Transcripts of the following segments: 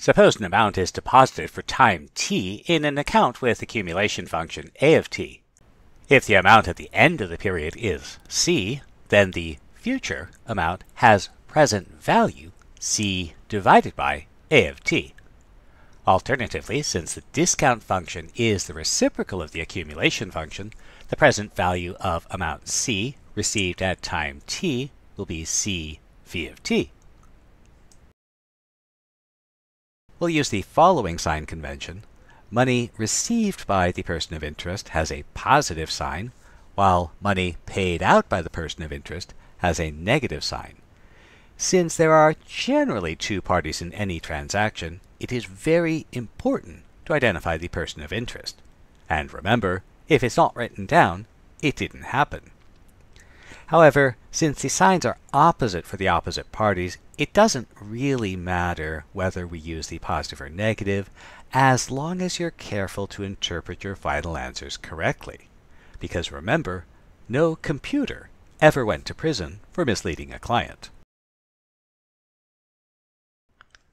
Suppose an amount is deposited for time t in an account with accumulation function a of t. If the amount at the end of the period is c, then the future amount has present value c divided by a of t. Alternatively, since the discount function is the reciprocal of the accumulation function, the present value of amount c received at time t will be c v of t. We'll use the following sign convention. Money received by the person of interest has a positive sign, while money paid out by the person of interest has a negative sign. Since there are generally two parties in any transaction, it is very important to identify the person of interest. And remember, if it's not written down, it didn't happen. However, since the signs are opposite for the opposite parties, it doesn't really matter whether we use the positive or negative, as long as you're careful to interpret your final answers correctly. Because remember, no computer ever went to prison for misleading a client.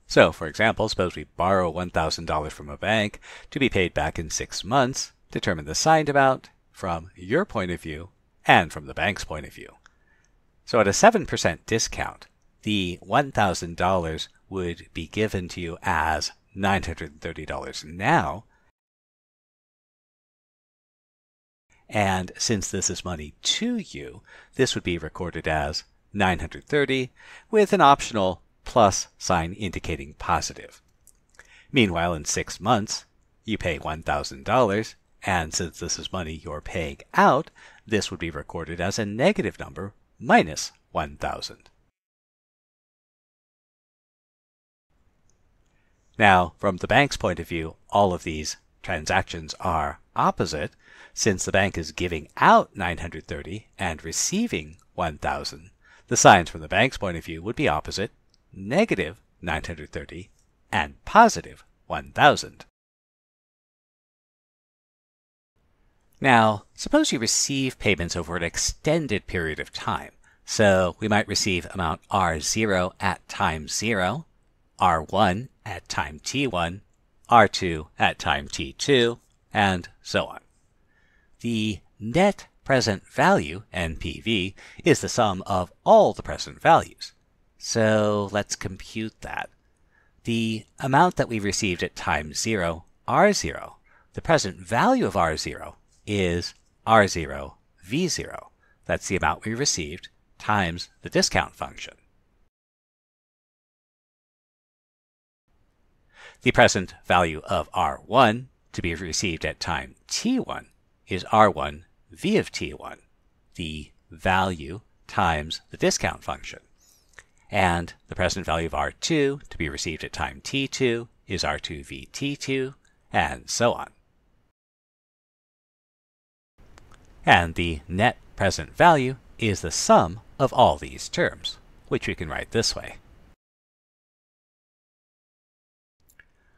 So, for example, suppose we borrow $1,000 from a bank to be paid back in six months. Determine the signed amount from your point of view and from the bank's point of view. So at a 7% discount, the $1,000 would be given to you as $930 now. And since this is money to you, this would be recorded as 930 with an optional plus sign indicating positive. Meanwhile, in six months, you pay $1,000, and since this is money you're paying out, this would be recorded as a negative number minus 1,000. Now, from the bank's point of view, all of these transactions are opposite since the bank is giving out 930 and receiving 1,000. The signs from the bank's point of view would be opposite, negative 930 and positive 1,000. Now, suppose you receive payments over an extended period of time. So we might receive amount R0 at time 0, R1 at time t1, R2 at time t2, and so on. The net present value, NPV, is the sum of all the present values. So let's compute that. The amount that we received at time 0, R0, the present value of R0 is R0 V0. That's the amount we received times the discount function. The present value of R1 to be received at time t1 is R1 V of t1, the value times the discount function. And the present value of R2 to be received at time t2 is R2 V t2, and so on. And the net present value is the sum of all these terms, which we can write this way.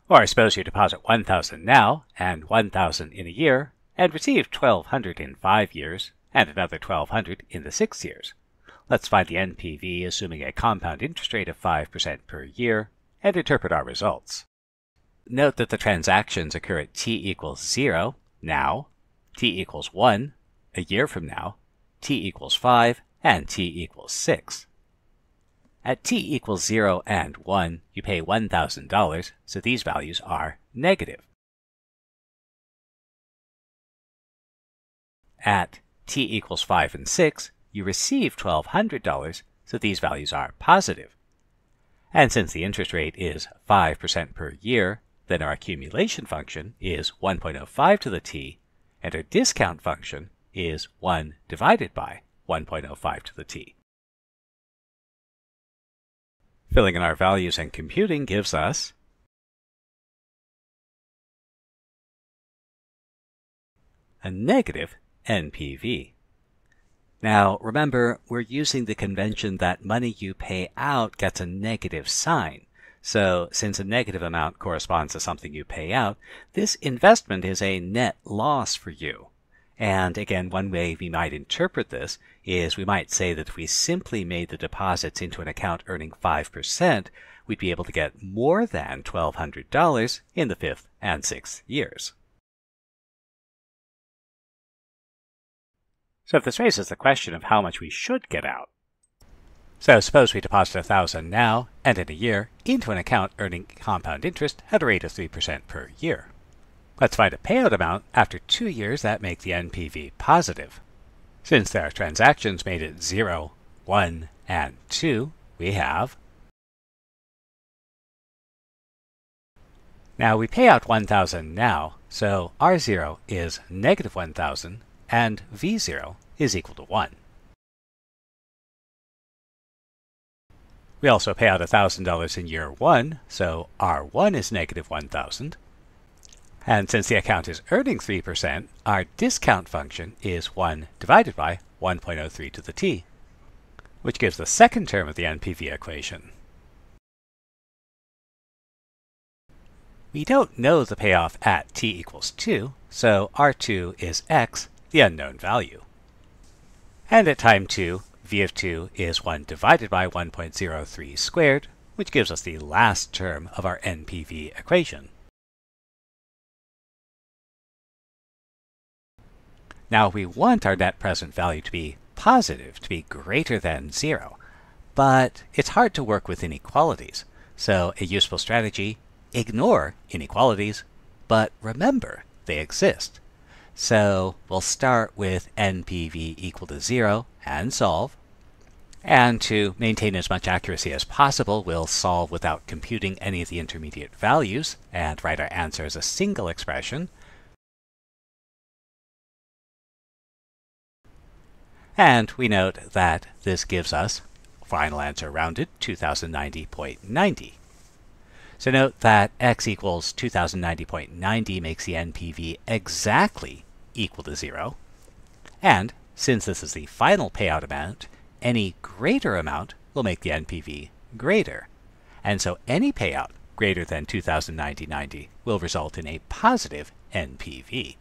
Or suppose you deposit 1,000 now and 1,000 in a year and receive 1,200 in five years and another 1,200 in the six years. Let's find the NPV assuming a compound interest rate of 5% per year and interpret our results. Note that the transactions occur at t equals 0 now, t equals 1 a year from now, t equals 5, and t equals 6. At t equals 0 and 1, you pay $1,000, so these values are negative. At t equals 5 and 6, you receive $1,200, so these values are positive. And since the interest rate is 5% per year, then our accumulation function is 1.05 to the t, and our discount function is 1 divided by 1.05 to the t. Filling in our values and computing gives us a negative NPV. Now, remember, we're using the convention that money you pay out gets a negative sign. So, since a negative amount corresponds to something you pay out, this investment is a net loss for you. And again, one way we might interpret this is we might say that if we simply made the deposits into an account earning 5%, we'd be able to get more than $1,200 in the fifth and sixth years. So if this raises the question of how much we should get out. So suppose we deposit a thousand now and in a year into an account earning compound interest at a rate of 3% per year. Let's find a payout amount after two years that make the NPV positive. Since there are transactions made at 0, 1, and 2, we have Now we pay out 1,000 now, so R0 is negative 1,000 and V0 is equal to 1. We also pay out $1,000 in year 1, so R1 is negative 1,000. And since the account is earning 3%, our discount function is 1 divided by 1.03 to the t, which gives the second term of the NPV equation. We don't know the payoff at t equals 2, so R2 is x the unknown value. And at time 2, v of 2 is 1 divided by 1.03 squared, which gives us the last term of our NPV equation. Now we want our net present value to be positive, to be greater than 0, but it's hard to work with inequalities. So a useful strategy, ignore inequalities, but remember they exist. So we'll start with NPV equal to 0 and solve. And to maintain as much accuracy as possible, we'll solve without computing any of the intermediate values and write our answer as a single expression. And we note that this gives us, final answer rounded, 2090.90. So note that x equals 2090.90 makes the NPV exactly equal to zero. And since this is the final payout amount, any greater amount will make the NPV greater. And so any payout greater than 2090.90 will result in a positive NPV.